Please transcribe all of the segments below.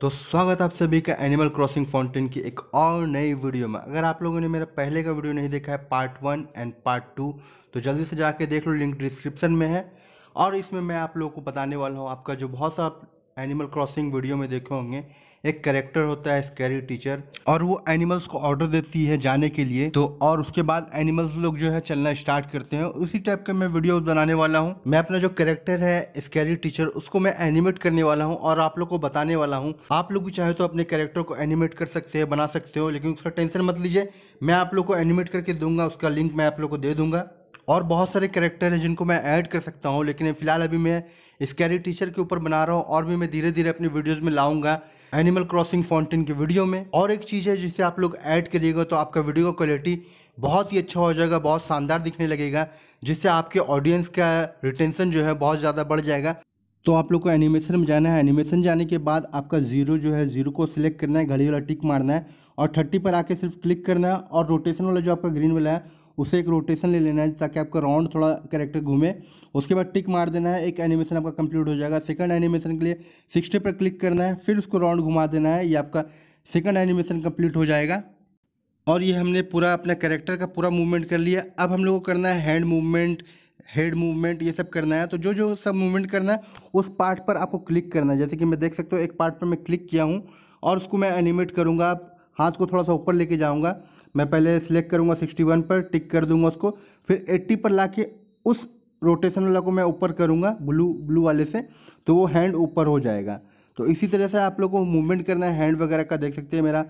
तो स्वागत आप सभी का एनिमल क्रॉसिंग फाउंटेन की एक और नई वीडियो में। अगर आप लोगों ने मेरा पहले का वीडियो नहीं देखा है part one and part two तो जल्दी से जाके देख लो लिंक डिस्क्रिप्शन में है। और इसमें मैं आप लोगों को बताने वाला हूँ, आपका जो बहुत सा एनिमल क्रॉसिंग वीडियो में देखे होंगे एक कैरेक्टर होता है स्कैरी टीचर और वो एनिमल्स को ऑर्डर देती है जाने के लिए। तो और उसके बाद एनिमल्स लोग जो है चलना स्टार्ट करते हैं। उसी टाइप का मैं वीडियो बनाने वाला हूँ। मैं अपना जो कैरेक्टर है स्कैरी टीचर उसको मैं एनिमेट करने वाला हूँ और आप लोग को बताने वाला हूँ। आप लोग भी चाहे तो अपने कैरेक्टर को एनिमेट कर सकते हैं, बना सकते हो, लेकिन उसका टेंशन मत लीजिए। मैं आप लोग को एनिमेट करके दूँगा, उसका लिंक मैं आप लोग को दे दूँगा। और बहुत सारे कैरेक्टर हैं जिनको मैं ऐड कर सकता हूँ, लेकिन फ़िलहाल अभी मैं स्कैरी टीचर के ऊपर बना रहा हूँ और भी मैं धीरे धीरे अपनी वीडियोज़ में लाऊँगा। एनिमल क्रॉसिंग फाउंटेन की वीडियो में। और एक चीज़ है जिसे आप लोग ऐड करिएगा तो आपका वीडियो का क्वालिटी बहुत ही अच्छा हो जाएगा, बहुत शानदार दिखने लगेगा, जिससे आपके ऑडियंस का रिटेंशन जो है बहुत ज़्यादा बढ़ जाएगा। तो आप लोग को एनिमेशन में जाना है। एनिमेशन जाने के बाद आपका ज़ीरो जो है ज़ीरो को सिलेक्ट करना है, घड़ी वाला टिक मारना है और थर्टी पर आके सिर्फ़ क्लिक करना है और रोटेशन वाला जो आपका ग्रीन वाला है उसे एक रोटेशन ले लेना है ताकि आपका राउंड थोड़ा करेक्टर घूमे। उसके बाद टिक मार देना है, एक एनिमेशन आपका कंप्लीट हो जाएगा। सेकंड एनिमेशन के लिए सिक्सटी पर क्लिक करना है, फिर उसको राउंड घुमा देना है, ये आपका सेकंड एनिमेशन कंप्लीट हो जाएगा। और ये हमने पूरा अपना कैरेक्टर का पूरा मूवमेंट कर लिया। अब हम लोग को करना है हैंड मूवमेंट हेड मूवमेंट ये सब करना है। तो जो जो सब मूवमेंट करना है, उस पार्ट पर आपको क्लिक करना है। जैसे कि मैं देख सकता हूँ, एक पार्ट पर मैं क्लिक किया हूँ और उसको मैं एनिमेट करूँगा। हाथ को थोड़ा सा ऊपर लेके जाऊँगा। मैं पहले सिलेक्ट करूँगा सिक्सटी वन पर टिक कर दूँगा उसको, फिर एट्टी पर ला के उस रोटेशन वाला को मैं ऊपर करूँगा ब्लू ब्लू वाले से तो वो हैंड ऊपर हो जाएगा। तो इसी तरह से आप लोग को मूवमेंट करना है हैंड वगैरह का देख सकते हैं मेरा।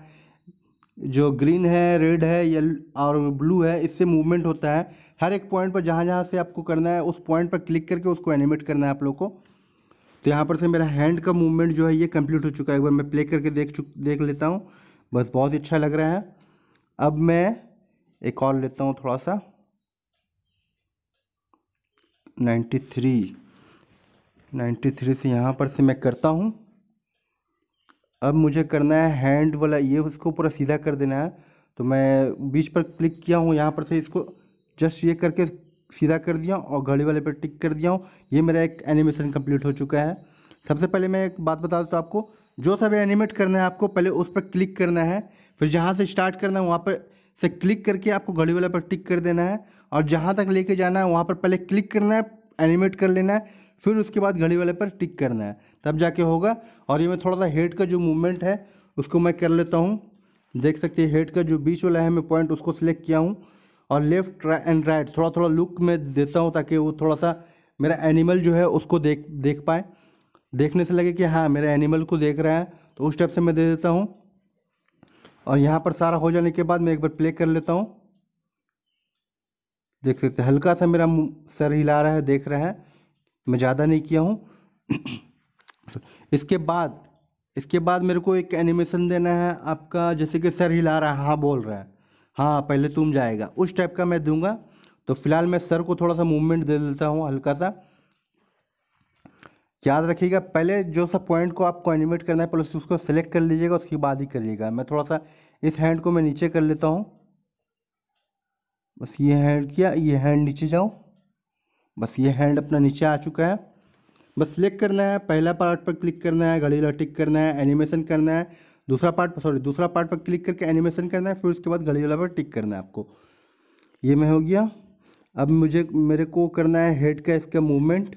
जो ग्रीन है रेड है येल और ब्लू है, इससे मूवमेंट होता है। हर एक पॉइंट पर जहाँ जहाँ से आपको करना है, उस पॉइंट पर क्लिक करके उसको एनिमेट करना है आप लोग को। तो यहाँ पर से मेरा हैंड का मूवमेंट जो है, ये कंप्लीट हो चुका है। एक बार मैं प्ले करके देख चुक, देख लेता हूँ। बस बहुत ही अच्छा लग रहा है। अब मैं एक और लेता हूँ थोड़ा सा। नाइन्टी थ्री नाइन्टी थ्री से यहाँ पर से मैं करता हूँ। अब मुझे करना है हैंड वाला, ये उसको पूरा सीधा कर देना है। तो मैं बीच पर क्लिक किया हूँ, यहाँ पर से इसको जस्ट ये करके सीधा कर दिया और घड़ी वाले पर टिक कर दिया हूँ। ये मेरा एक एनिमेशन कंप्लीट हो चुका है। सबसे पहले मैं एक बात बता दूँ आपको जो सब एनिमेट करना है आपको, पहले उस पर क्लिक करना है, फिर जहाँ से स्टार्ट करना है, वहाँ पर से क्लिक करके आपको घड़ी वाले पर टिक कर देना है, और जहाँ तक लेके जाना है, वहाँ पर पहले क्लिक करना है एनिमेट कर लेना है, फिर उसके बाद घड़ी वाले पर टिक करना है, तब जाके होगा। और ये मैं थोड़ा सा हेड का जो मूवमेंट है, उसको मैं कर लेता हूँ। देख सकते हैं हेड का जो बीच वाला है, मैं पॉइंट उसको सिलेक्ट किया हूँ, और लेफ़्ट एंड राइट थोड़ा थोड़ा लुक में देता हूँ, ताकि वो थोड़ा सा मेरा एनिमल जो है, उसको देख देख पाए। देखने से लगे कि हाँ मेरे एनिमल को देख रहा है तो उस टाइप से मैं दे देता हूँ। और यहाँ पर सारा हो जाने के बाद मैं एक बार प्ले कर लेता हूँ। देख सकते हैं, हल्का सा मेरा सर हिला रहा है, देख रहा है। मैं ज़्यादा नहीं किया हूँ। इसके बाद इसके बाद मेरे को एक एनिमेशन देना है आपका, जैसे कि सर हिला रहा है हाँ बोल रहा है। हाँ पहले तुम जाएगा। उस टाइप का मैं दूँगा। तो फ़िलहाल मैं सर को थोड़ा सा मूवमेंट दे देता हूँ, हल्का सा। याद रखिएगा, पहले जो सब पॉइंट को आपको एनिमेट करना है, पहले उसको सेलेक्ट कर लीजिएगा, उसके बाद ही करिएगा। मैं थोड़ा सा इस हैंड को मैं नीचे कर लेता हूँ। बस ये हैंड किया, ये हैंड नीचे जाओ। बस ये हैंड अपना नीचे आ चुका है। बस सिलेक्ट करना है, पहला पार्ट पर क्लिक करना है, घड़ी वाला टिक करना है एनिमेशन करना है। दूसरा पार्ट पर सॉरी दूसरा पार्ट पर क्लिक करके एनिमेशन करना है, फिर उसके बाद घड़ी वाला पर टिक करना है आपको। ये मैं हो गया। अब मुझे मेरे को करना है हेड का इसका मूवमेंट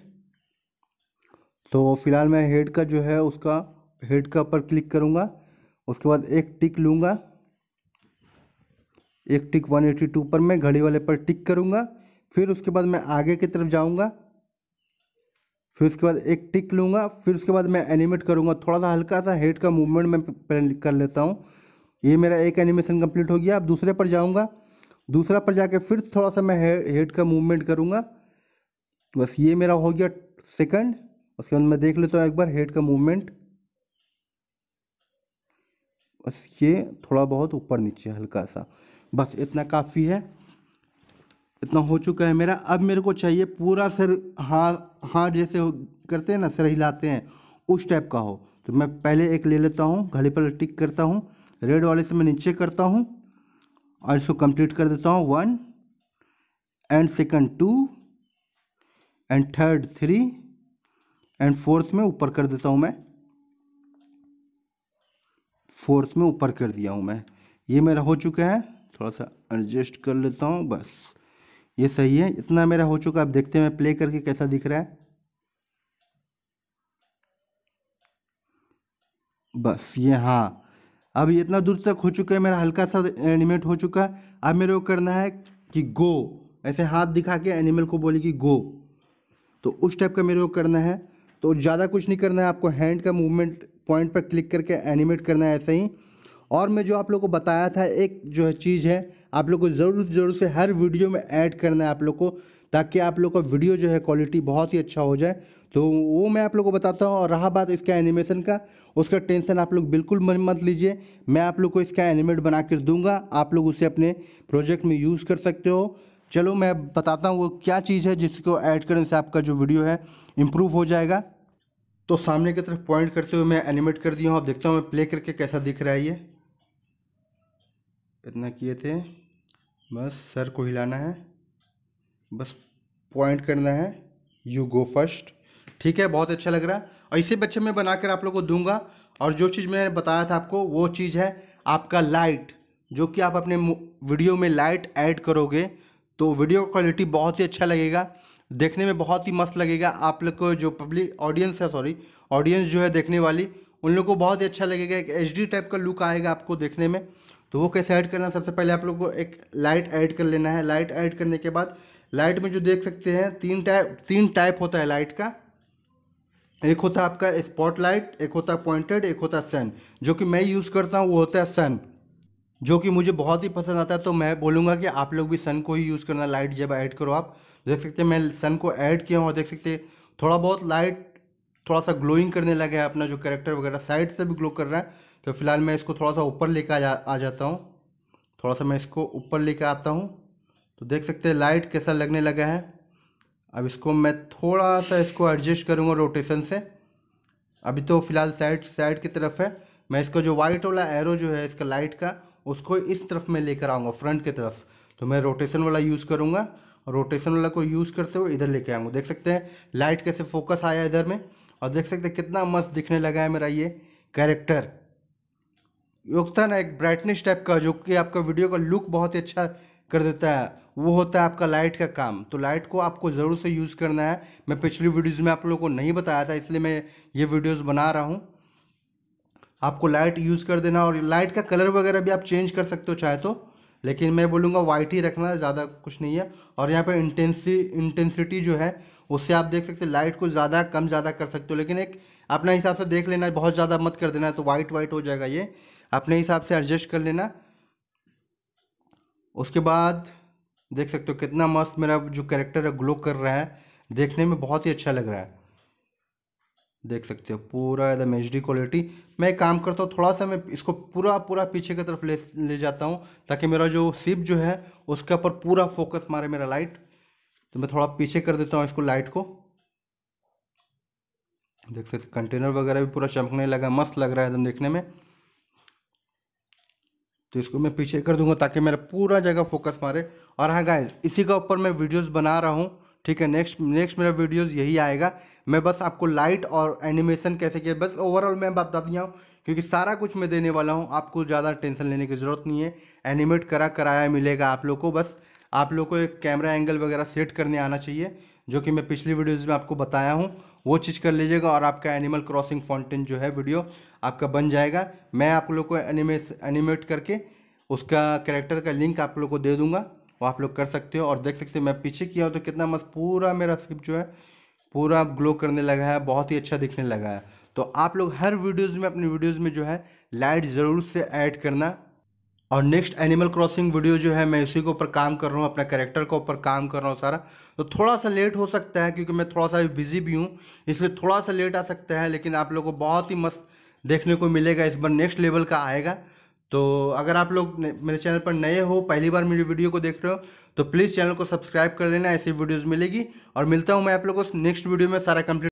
तो फ़िलहाल मैं हेड का जो है उसका हेड का ऊपर क्लिक करूँगा। उसके बाद एक टिक लूँगा। एक टिक 182 पर मैं घड़ी वाले पर टिक करूँगा। फिर उसके बाद मैं आगे की तरफ़ जाऊँगा। फिर उसके बाद एक टिक लूँगा। फिर उसके बाद मैं एनिमेट करूँगा। थोड़ा सा हल्का सा हेड का मूवमेंट मैं पहले कर लेता हूँ। ये मेरा एक एनिमेशन कंप्लीट हो गया। अब दूसरे पर जाऊँगा। दूसरा पर जाके फिर थोड़ा सा मैं हेड का मूवमेंट करूँगा। बस ये मेरा हो गया सेकंड उसके बाद मैं देख लेता हूँ एक बार हेड का मूवमेंट बस ये थोड़ा बहुत ऊपर नीचे हल्का सा। बस इतना काफ़ी है। इतना हो चुका है मेरा। अब मेरे को चाहिए पूरा सर हाँ हाँ जैसे करते हैं ना, सर हिलाते हैं, उस टाइप का हो। तो मैं पहले एक ले लेता हूँ, घड़ी पर टिक करता हूँ रेड वाले से मैं नीचे करता हूँ, और इसको कंप्लीट कर देता हूँ। One and second two and third three and fourth में ऊपर कर देता हूँ मैं। फोर्थ में ऊपर कर दिया हूँ मैं। ये मेरा हो चुका है। थोड़ा सा एडजस्ट कर लेता हूँ, बस। ये सही है। इतना मेरा हो चुका है। अब देखते हैं प्ले करके कैसा दिख रहा है। बस, ये हाँ। अब ये इतना दूर तक हो चुका है। मेरा हल्का सा एनिमेट हो चुका है। अब मेरे को करना है कि गो ऐसे हाथ दिखा के एनिमल को बोले कि गो तो उस टाइप का मेरे को करना है। तो ज़्यादा कुछ नहीं करना है, आपको हैंड का मूवमेंट पॉइंट पर क्लिक करके एनिमेट करना है ऐसे ही। और मैं जो आप लोग को बताया था, एक जो है चीज़ है, आप लोग को ज़रूर ज़रूर से हर वीडियो में ऐड करना है आप लोग को, ताकि आप लोग का वीडियो जो है क्वालिटी बहुत ही अच्छा हो जाए। तो वो मैं आप लोग को बताता हूँ, और रहा बात इसका एनिमेशन का, उसका टेंशन आप लोग बिल्कुल मत लीजिए। मैं आप लोग को इसका एनिमेट बना कर दूँगा, आप लोग उसे अपने प्रोजेक्ट में यूज़ कर सकते हो। चलो मैं बताता हूँ वो क्या चीज़ है जिसको ऐड करने से आपका जो वीडियो है इम्प्रूव हो जाएगा। तो सामने की तरफ़ पॉइंट करते हुए मैं एनिमेट कर दिया हूँ। अब देखता हूँ मैं प्ले करके कैसा दिख रहा है ये। इतना किए थे। बस सर को हिलाना है। बस पॉइंट करना है। यू गो फ़र्स्ट ठीक है, बहुत अच्छा लग रहा है। और इसे बच्चे मैं बनाकर आप लोग को दूँगा। और जो चीज़ मैंने बताया था आपको, वो चीज़ है आपका लाइट जो कि आप अपने वीडियो में लाइट ऐड करोगे तो वीडियो क्वालिटी बहुत ही अच्छा लगेगा। देखने में बहुत ही मस्त लगेगा। आप लोग को जो पब्लिक ऑडियंस है सॉरी ऑडियंस जो है देखने वाली, उन लोग को बहुत ही अच्छा लगेगा। एक एचडी टाइप का लुक आएगा आपको देखने में। तो वो कैसे ऐड करना सबसे पहले आप लोग को एक लाइट ऐड कर लेना है। लाइट ऐड करने के बाद लाइट में जो देख सकते हैं, तीन टाइप तीन टाइप होता है लाइट का। एक होता है आपका स्पॉट लाइट एक होता है पॉइंटेड एक होता है सन जो कि मैं यूज़ करता हूँ, वो होता है सन जो कि मुझे बहुत ही पसंद आता है तो मैं बोलूँगा कि आप लोग भी सन को ही यूज़ करना। लाइट जब ऐड करो आप देख सकते हैं मैं सन को ऐड किया हूँ और देख सकते हैं थोड़ा बहुत लाइट थोड़ा सा ग्लोइंग करने लगा है अपना जो करेक्टर वगैरह साइड से भी ग्लो कर रहा है। तो फ़िलहाल मैं इसको थोड़ा सा ऊपर लेकर आ, आ जाता हूँ। थोड़ा सा मैं इसको ऊपर लेकर आता हूँ। तो देख सकते हैं लाइट कैसा लगने लगा है। अब इसको मैं थोड़ा सा इसको एडजस्ट करूँगा रोटेशन से। अभी तो फ़िलहाल साइड साइड की तरफ़ है। मैं इसका जो वाइट वाला एरो जो है इसका लाइट का उसको इस तरफ़ में लेकर आऊँगा फ्रंट की तरफ़। तो मैं रोटेशन वाला यूज़ करूँगा। रोटेशन वाला को यूज़ करते हुए इधर लेके आऊँगा देख सकते हैं, लाइट कैसे फोकस आया इधर में, और देख सकते हैं कितना मस्त दिखने लगा है मेरा ये कैरेक्टर। है ना एक ब्राइटनेस टाइप का, जो कि आपका वीडियो का लुक बहुत ही अच्छा कर देता है। वो होता है आपका लाइट का काम। तो लाइट को आपको ज़रूर से यूज़ करना है। मैं पिछली वीडियोज़ में आप लोगों को नहीं बताया था, इसलिए मैं ये वीडियोज़ बना रहा हूँ। आपको लाइट यूज़ कर देना, और लाइट का कलर वगैरह भी आप चेंज कर सकते हो चाहे तो। लेकिन मैं बोलूँगा वाइट ही रखना ज़्यादा कुछ नहीं है। और यहाँ पर इंटेंसी इंटेंसिटी जो है, उससे आप देख सकते हो लाइट को ज़्यादा, कम ज़्यादा कर सकते हो। लेकिन एक अपना हिसाब से देख लेना, बहुत ज़्यादा मत कर देना तो वाइट वाइट हो जाएगा ये। अपने हिसाब से एडजस्ट कर लेना। उसके बाद देख सकते हो कितना मस्त मेरा जो कैरेक्टर है ग्लो कर रहा है। देखने में बहुत ही अच्छा लग रहा है। देख सकते हो, पूरा एकदम एच डी क्वालिटी मैं काम करता हूँ, थोड़ा सा मैं इसको पूरा पूरा पीछे की तरफ़ ले ले जाता हूँ, ताकि मेरा जो सिप जो है, उसके ऊपर पूरा फोकस मारे मेरा लाइट तो मैं थोड़ा पीछे कर देता हूँ इसको लाइट को। देख सकते कंटेनर वगैरह भी पूरा चमकने लगा, मस्त लग रहा है एकदम देखने में। तो इसको मैं पीछे कर दूँगा, ताकि मेरा पूरा जगह फोकस मारे। और हाँ गाइज़ इसी का ऊपर मैं वीडियोस बना रहा हूँ। ठीक है नेक्स्ट नेक्स्ट मेरा वीडियोज़ यही आएगा। मैं बस आपको लाइट और एनिमेशन कैसे किया, बस ओवरऑल मैं बता दिया हूँ, क्योंकि सारा कुछ मैं देने वाला हूँ। आपको ज़्यादा टेंशन लेने की ज़रूरत नहीं है। एनिमेट करा, कराया मिलेगा आप लोग को, बस आप लोग को एक कैमरा एंगल वगैरह सेट करने आना चाहिए, जो कि मैं पिछली वीडियोज़ में आपको बताया हूँ। वो चीज़ कर लीजिएगा और आपका एनिमल क्रॉसिंग फाउंटेन जो है वीडियो आपका बन जाएगा। मैं आप लोग को एनिमेट एनिमेट करके उसका कैरेक्टर का लिंक आप लोग को दे दूँगा। वो आप लोग कर सकते हो और देख सकते हो मैं पीछे किया हूँ तो कितना मस्त पूरा मेरा स्क्रिप्ट जो है, पूरा ग्लो करने लगा है, बहुत ही अच्छा दिखने लगा है। तो आप लोग हर वीडियोज़ में, अपनी वीडियोज़ में जो है लाइट ज़रूर से ऐड करना। और नेक्स्ट एनिमल क्रॉसिंग वीडियो जो है, मैं उसी के ऊपर काम कर रहा हूँ, अपने करेक्टर के ऊपर काम कर रहा हूँ सारा। तो थोड़ा सा लेट हो सकता है क्योंकि मैं थोड़ा सा बिज़ी भी हूँ, इसलिए थोड़ा सा लेट आ सकता है, लेकिन आप लोगों को बहुत ही मस्त देखने को मिलेगा, इस बार नेक्स्ट लेवल का आएगा। तो अगर आप लोग मेरे चैनल पर नए हो, पहली बार मेरी वीडियो को देख रहे हो तो प्लीज़ चैनल को सब्सक्राइब कर लेना, ऐसी वीडियोज़ मिलेगी। और मिलता हूँ मैं आप लोगों को नेक्स्ट वीडियो में, सारा कंप्लीट